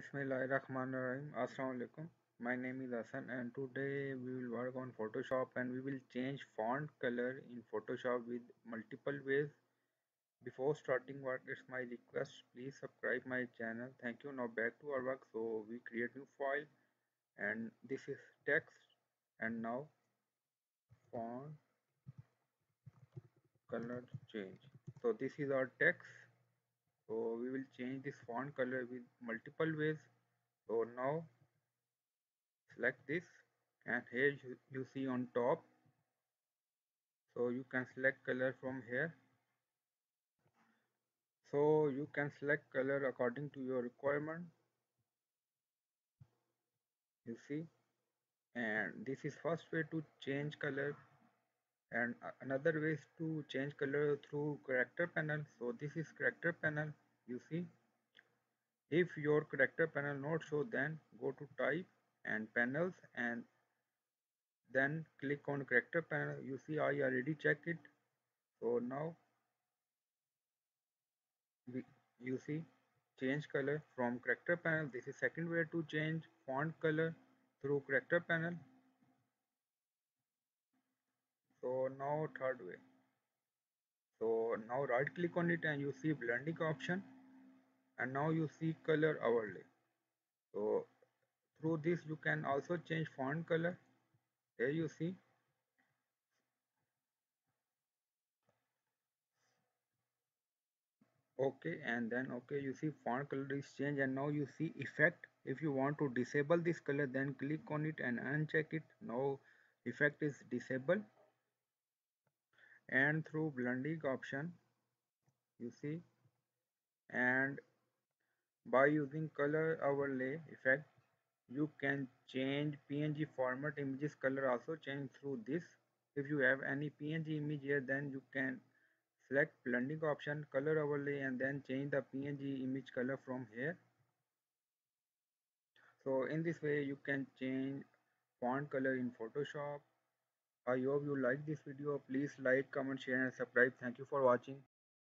Bismillahirrahmanirrahim. Assalamualaikum. My name is Hassan and today we will work on Photoshop and we will change font color in Photoshop with multiple ways. Before starting work, it's my request, please subscribe my channel. Thank you. Now back to our work. So we create new file and this is text and now font color change. So this is our text will change this font color with multiple ways. So now select this and here you, you see on top. So you can select color from here. So you can select color according to your requirement. You see? And this is first way to change color and another way is to change color through character panel. So this is character panel you see if your character panel not show then go to type and panels and then click on character panel. You see I already checked it. So now we, you see change color from character panel. This is second way to change font color through character panel. So now third way so now right click on it and you see blending option. And now you see color overlay. So through this you can also change font color. Here you see. Okay and then okay you see font color is changed. And now you see effect. If you want to disable this color then click on it and uncheck it. Now effect is disabled and through blending option you see and by using color overlay effect you can change png format images color also change through this. If you have any png image here then you can select blending option color overlay and then change the png image color from here. So in this way you can change font color in photoshop I hope you like this video. Please like, comment, share and subscribe. Thank you for watching.